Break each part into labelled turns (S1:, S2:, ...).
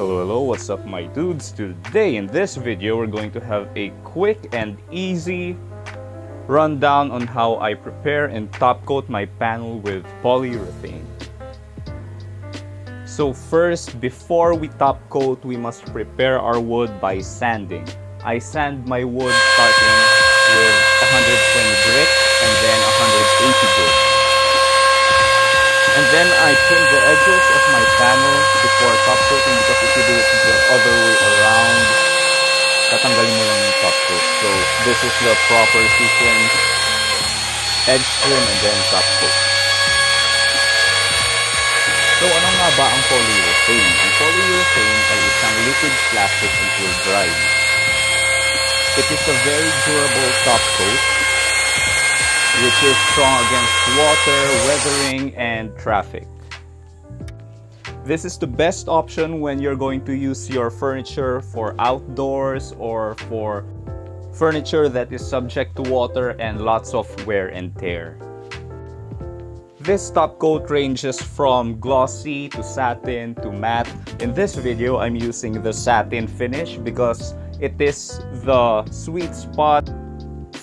S1: Hello, hello, what's up my dudes? Today in this video, we're going to have a quick and easy rundown on how I prepare and top coat my panel with polyurethane. So first, before we top coat, we must prepare our wood by sanding. I sand my wood starting with 120 grit and then 180 grit. And then I trim the edges of my panel before top coating because if you do it the other way around, tatanggalin mo lang yung top coat. So this is the proper sequence. Edge trim and then top coat. So ano nga ba ang polyurethane? Ang polyurethane ay isang liquid plastic until dried. It is a very durable top coat which is strong against water, weathering, and traffic. This is the best option when you're going to use your furniture for outdoors or for furniture that is subject to water and lots of wear and tear. This top coat ranges from glossy to satin to matte. In this video, I'm using the satin finish because it is the sweet spot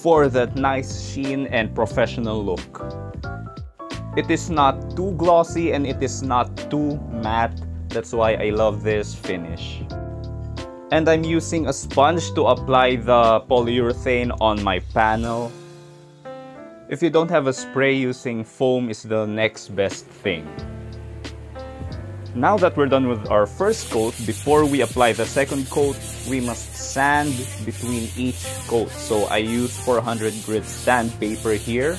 S1: for that nice sheen and professional look. It is not too glossy and it is not too matte. That's why I love this finish. And I'm using a sponge to apply the polyurethane on my panel. If you don't have a spray, using foam is the next best thing. Now that we're done with our first coat, before we apply the second coat, we must sand between each coat. So I use 400 grit sandpaper here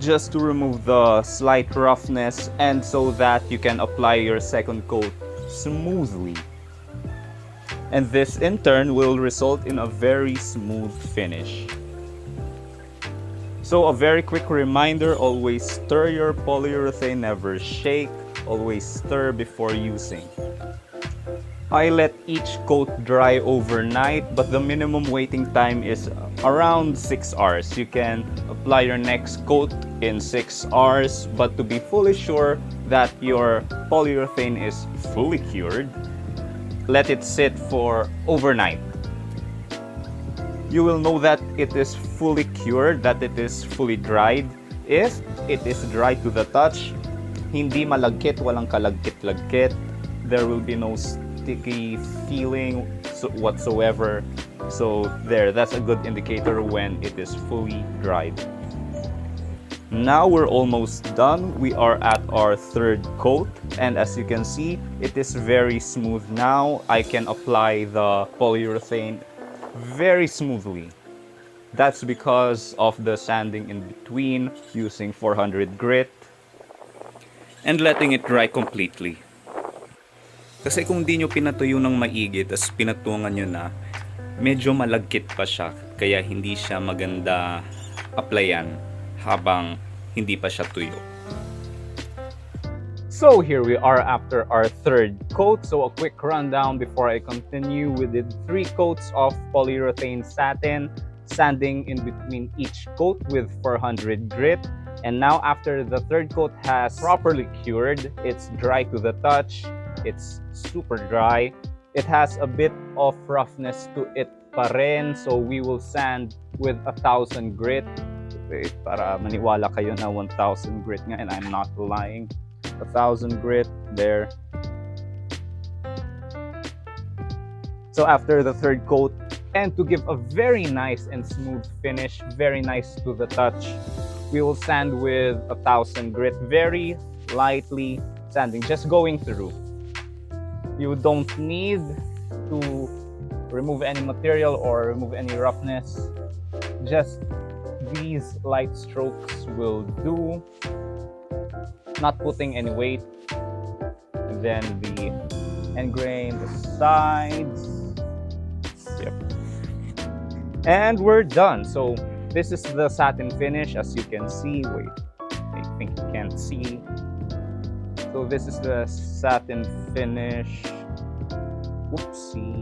S1: just to remove the slight roughness and so that you can apply your second coat smoothly. And this in turn will result in a very smooth finish. So a very quick reminder, always stir your polyurethane, never shake always stir before using. I let each coat dry overnight, but the minimum waiting time is around 6 hours. You can apply your next coat in 6 hours, but to be fully sure that your polyurethane is fully cured, let it sit for overnight. You will know that it is fully cured, that it is fully dried, if it is dry to the touch hindi malagkit, walang kalagkit-lagkit. There will be no sticky feeling whatsoever. So there, that's a good indicator when it is fully dried. Now we're almost done. We are at our third coat and as you can see, it is very smooth now. I can apply the polyurethane very smoothly. That's because of the sanding in between using 400 grit and letting it dry completely. Kasi kung di nyo pinatuyo ng maigi tapos pinatungan nyo na, medyo malagkit pa siya kaya hindi siya maganda applyan habang hindi pa siya tuyo. So here we are after our third coat. So a quick rundown before I continue. We did three coats of polyurethane satin, sanding in between each coat with 400 grit. And now after the third coat has properly cured, it's dry to the touch, it's super dry. It has a bit of roughness to it pa rin, so we will sand with a thousand grit. Okay, para maniwala kayo na 1,000 grit nga and I'm not lying. A thousand grit there. So after the third coat, and to give a very nice and smooth finish, very nice to the touch, we will sand with a thousand grit very lightly sanding just going through. You don't need to remove any material or remove any roughness. Just these light strokes will do. Not putting any weight. And then the end grain the sides. Yep. And we're done. So this is the satin finish as you can see. Wait, I think you can't see. So this is the satin finish. Oopsie.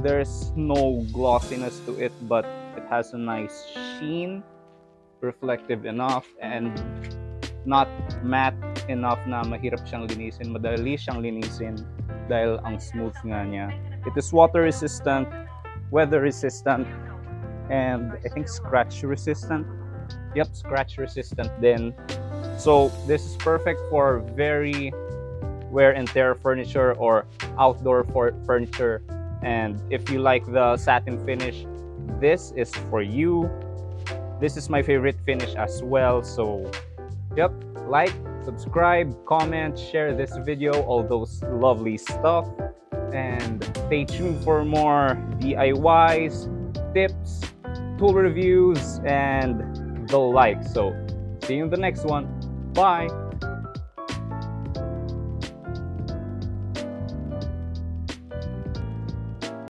S1: There's no glossiness to it, but it has a nice sheen, reflective enough, and not matte enough na mahirap siyang linisin, madali siyang linisin dahil ang smooth nga niya. It is water resistant, weather resistant, and I think scratch resistant. Yep, scratch resistant then. So this is perfect for very wear and tear furniture or outdoor for furniture. And if you like the satin finish, this is for you. This is my favorite finish as well. So, yep, like, subscribe, comment, share this video, all those lovely stuff. And stay tuned for more DIYs, tips, tool reviews, and the like. So, see you in the next one. Bye.